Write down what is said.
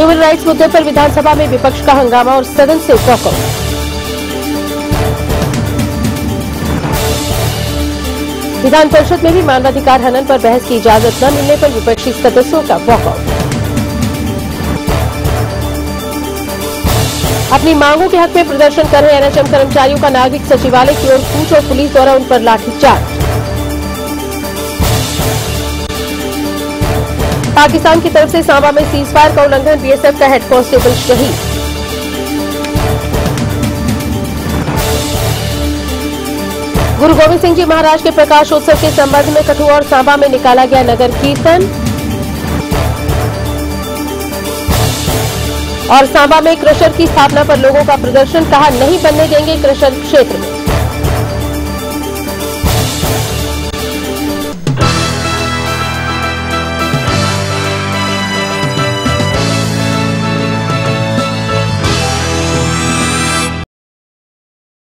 Civil rights मुद्दे पर विधानसभा में विपक्ष का हंगामा और सदन से वॉकआउट विधान परिषद में भी मानवाधिकार हनन पर बहस की इजाज़त न मिलने पर विपक्षी सदस्यों का वॉकआउट अपनी मांगों के हक में प्रदर्शन कर रहे एनएचएम कर्मचारियों का नागरिक सचिवालय की ओर कूच और पुलिस द्वारा उन पर लाठीचार्ज। पाकिस्तान की तरफ़ से सांबा में सीज फायर का उल्लंघन, बीएसएफ का हेड कांस्टेबल शहीद। गुरु गोविंद सिंह जी महाराज के प्रकाशोत्सव के संबंध में कठुआ और सांबा में निकाला गया नगर कीर्तन। और सांबा में क्रशर की स्थापना पर लोगों का प्रदर्शन, कहा नहीं बनने देंगे क्रशर क्षेत्र में।